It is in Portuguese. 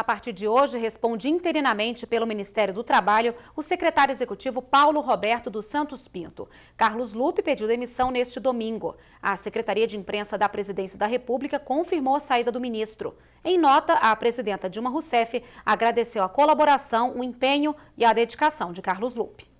A partir de hoje, responde interinamente pelo Ministério do Trabalho o secretário executivo Paulo Roberto dos Santos Pinto. Carlos Lupe pediu demissão neste domingo. A Secretaria de Imprensa da Presidência da República confirmou a saída do ministro. Em nota, a presidenta Dilma Rousseff agradeceu a colaboração, o empenho e a dedicação de Carlos Lupe.